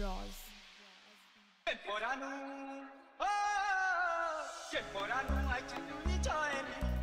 Bros. Get for oh, get for I can do it,